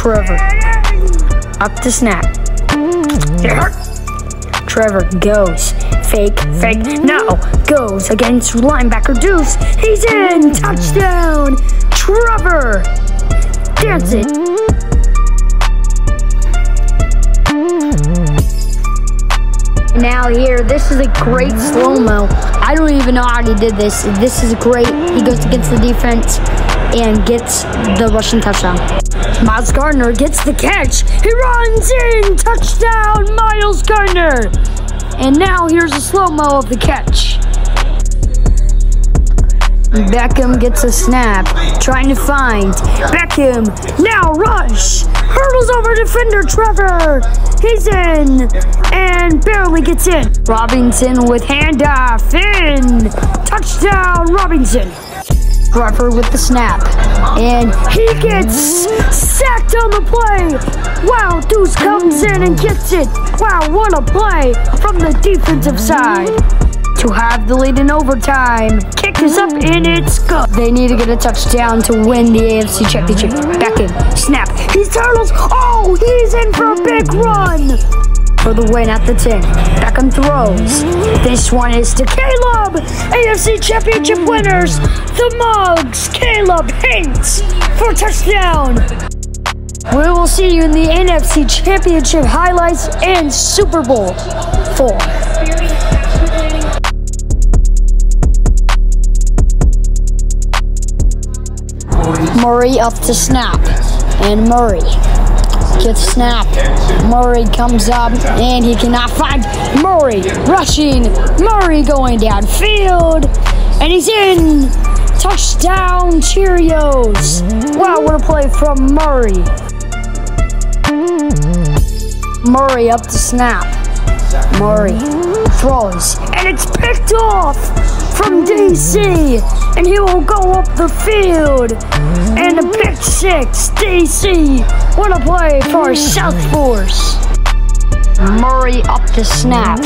Trevor. Up the snap. Trevor goes. Fake, fake, no. Goes against linebacker Deuce. He's in. Touchdown. Trevor. Dance it. Now here, this is a great slow-mo. I don't even know how he did this. This is great. He goes against the defense and gets the rushing touchdown. Miles Gardner gets the catch. He runs in. Touchdown, Miles Gardner. And now here's a slow-mo of the catch. Beckham gets a snap, trying to find Beckham. Now rush, hurdles over defender Trevor. He's in and barely gets in. Robinson with handoff in. Touchdown, Robinson. Trevor with the snap, and he gets sacked on the play. Wow, Deuce comes in and gets it. Wow, what a play from the defensive side to have the lead in overtime. Kick is up and it's good. They need to get a touchdown to win the AFC Championship. Back in, snap. He's turtles. Oh, he's in for a big run. For the win at the 10. Beckham throws. This one is to Caleb. AFC Championship winners. The Mugs. Caleb Hints for touchdown. We will see you in the NFC Championship highlights and Super Bowl 4. Murray up to snap. And Murray gets snapped. Murray comes up and he cannot find Murray rushing. Murray going downfield. And he's in. Touchdown Cheerios. Wow, what a play from Murray. Murray up the snap. Murray throws. And it's picked off from DC. And he will go up the field. And a pick six. DC. What a play for South Force. Murray up to snap.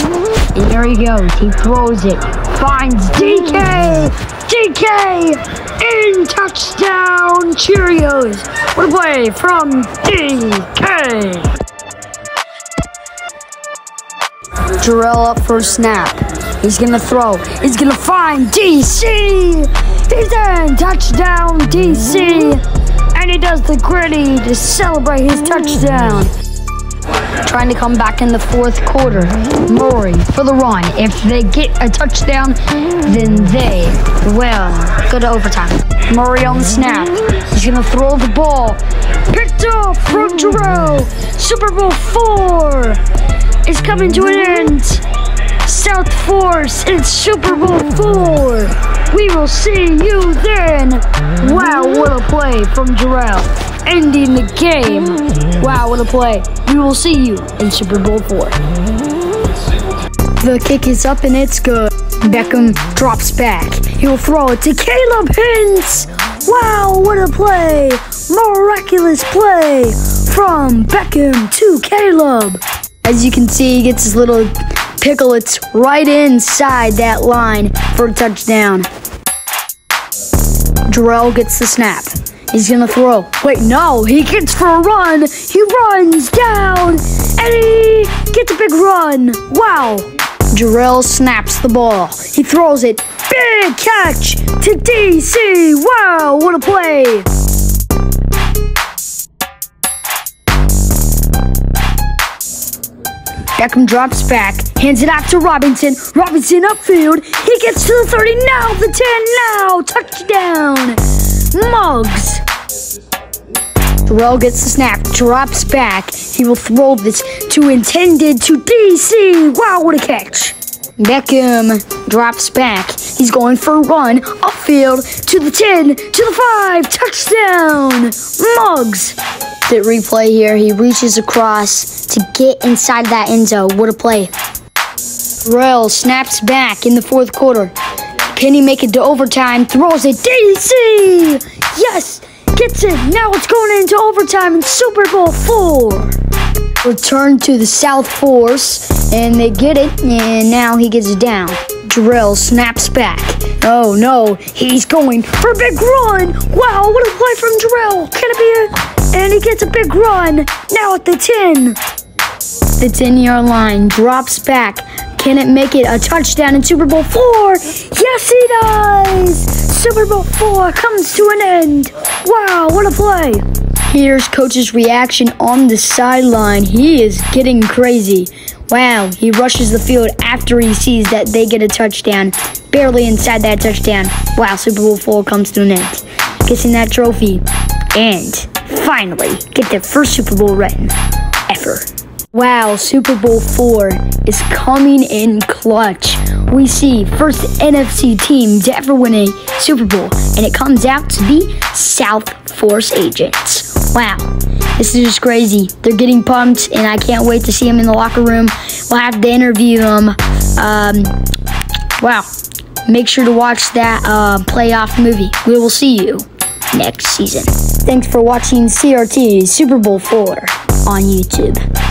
And here he goes. He throws it. Finds DK. DK in touchdown Cheerios. What a play from DK. Jarrell up for snap. He's gonna throw. He's gonna find DC. He's in touchdown DC. And he does the griddy to celebrate his touchdown. Trying to come back in the fourth quarter. Murray for the run. If they get a touchdown, then they will go to overtime. Murray on the snap. He's gonna throw the ball. Picked up from Jarrell. Super Bowl four is coming to an end. South Force, it's Super Bowl four. We will see you then. Wow, what a play from Jarrell. Ending the game. Wow, what a play. We will see you in Super Bowl four. The kick is up and it's good. Beckham drops back. He'll throw it to Caleb Hintz. Wow, what a play. Miraculous play from Beckham to Caleb. As you can see, he gets his little picklets right inside that line for a touchdown. Jarrell gets the snap. He's gonna throw. Wait, no, he gets for a run. He runs down and he gets a big run. Wow. Jarrell snaps the ball. He throws it. Big catch to DC. Wow, what a play. Beckham drops back, hands it off to Robinson. Robinson upfield. He gets to the 30 now, the 10 now. Touchdown. Mugs. Terrell gets the snap, drops back. He will throw this to intended to DC. Wow, what a catch. Beckham drops back. He's going for a run upfield to the 10, to the 5. Touchdown. Mugs. The replay here. He reaches across to get inside that end zone. What a play. Terrell snaps back in the fourth quarter. Can he make it to overtime? Throws it. DC. Yes. Gets it. Now it's going into overtime in Super Bowl 4. Return to the South Force, and they get it, and now he gets it down. Jarrell snaps back. Oh no, he's going for a big run. Wow, what a play from Jarrell. Can it be a And he gets a big run. Now at the 10. The 10 yard line drops back. Can it make it a touchdown in Super Bowl four? Yes, he does! Super Bowl four comes to an end. Wow, what a play! Here's coach's reaction on the sideline. He is getting crazy. Wow, he rushes the field after he sees that they get a touchdown. Barely inside that touchdown. Wow, Super Bowl four comes to an end. Kissing that trophy. And finally, get their first Super Bowl ring ever. Wow, Super Bowl 4 is coming in clutch. We see first NFC team to ever win a Super Bowl, and it comes out to be South Force Agents. Wow, this is just crazy. They're getting pumped, and I can't wait to see them in the locker room. We'll have to interview them. Um, wow, make sure to watch that uh, playoff movie. We will see you next season. Thanks for watching CRT Super Bowl 4 on YouTube.